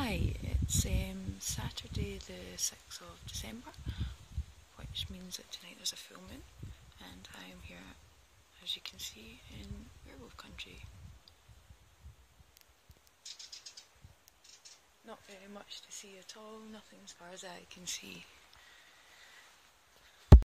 Hi, it's um, Saturday the 6th of December, which means that tonight there's a full moon, and I am here, as you can see, in werewolf country. Not very much to see at all, nothing as far as I can see.